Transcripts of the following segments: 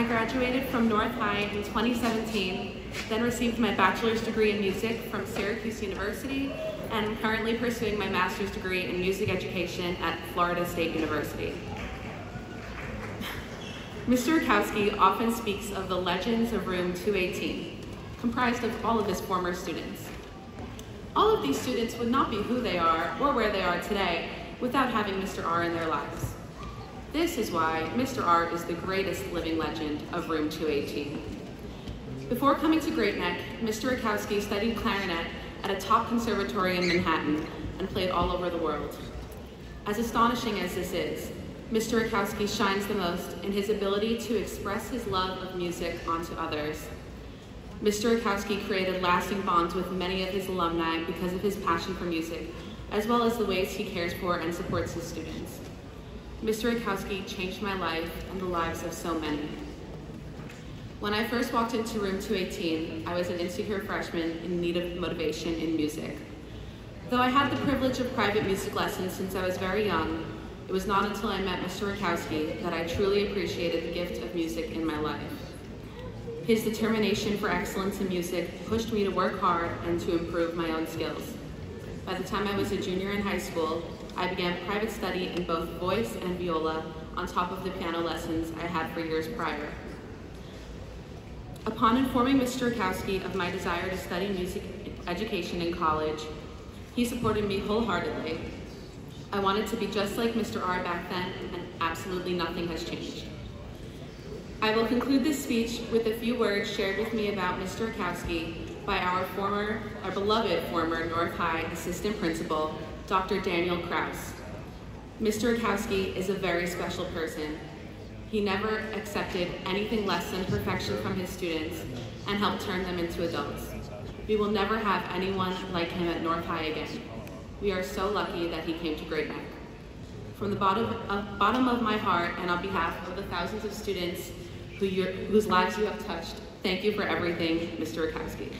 I graduated from North High in 2017, then received my bachelor's degree in music from Syracuse University, and am currently pursuing my master's degree in music education at Florida State University. Mr. Rutkowski often speaks of the legends of room 218, comprised of all of his former students. All of these students would not be who they are or where they are today without having Mr. R in their lives. This is why Mr. R is the greatest living legend of room 218. Before coming to Great Neck, Mr. Rutkowski studied clarinet at a top conservatory in Manhattan and played all over the world. As astonishing as this is, Mr. Rutkowski shines the most in his ability to express his love of music onto others. Mr. Rutkowski created lasting bonds with many of his alumni because of his passion for music, as well as the ways he cares for and supports his students. Mr. Rutkowski changed my life and the lives of so many. When I first walked into room 218, I was an insecure freshman in need of motivation in music. Though I had the privilege of private music lessons since I was very young, it was not until I met Mr. Rutkowski that I truly appreciated the gift of music in my life. His determination for excellence in music pushed me to work hard and to improve my own skills. By the time I was a junior in high school, I began private study in both voice and viola on top of the piano lessons I had for years prior. Upon informing Mr. Rutkowski of my desire to study music education in college, he supported me wholeheartedly. I wanted to be just like Mr. R back then, and absolutely nothing has changed. I will conclude this speech with a few words shared with me about Mr. Rutkowski by our former, our beloved former North High Assistant Principal, Dr. Daniel Kraus. Mr. Rutkowski is a very special person. He never accepted anything less than perfection from his students and helped turn them into adults. We will never have anyone like him at North High again. We are so lucky that he came to Great Neck. From the bottom of, bottom of my heart and on behalf of the thousands of students who whose lives you have touched, thank you for everything, Mr. Rutkowski.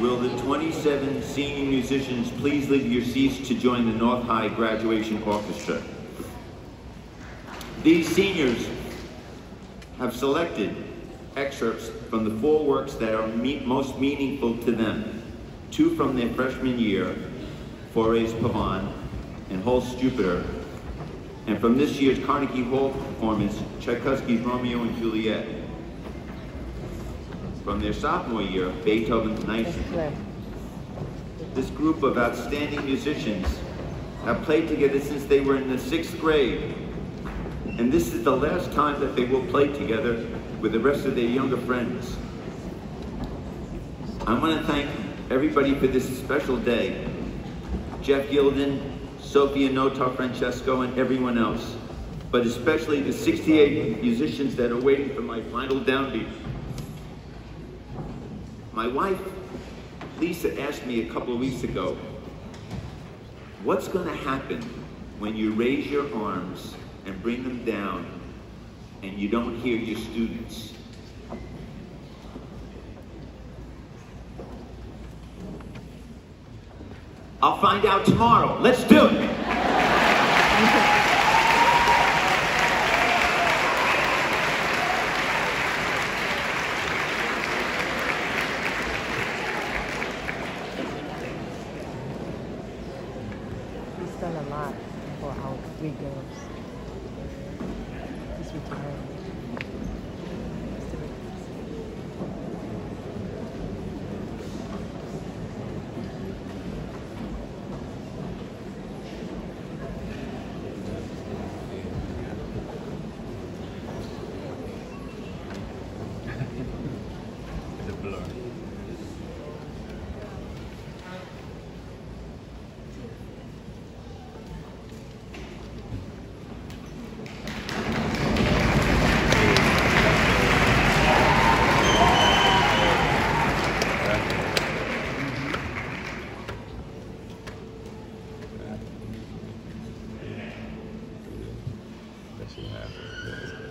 Will the 27 senior musicians please leave your seats to join the North High Graduation Orchestra? These seniors have selected excerpts from the four works that are me most meaningful to them. Two from their freshman year, Fauré's Pavane and Holst's Jupiter, and from this year's Carnegie Hall performance, Tchaikovsky's Romeo and Juliet. From their sophomore year, Beethoven's Nicene. This group of outstanding musicians have played together since they were in the sixth grade. And this is the last time that they will play together with the rest of their younger friends. I want to thank everybody for this special day. Jeff Gilden, Sofia Notar Francesco, and everyone else. But especially the 68 musicians that are waiting for my final downbeat. My wife, Lisa, asked me a couple of weeks ago, what's going to happen when you raise your arms and bring them down and you don't hear your students? I'll find out tomorrow. Let's do it. we go. she has.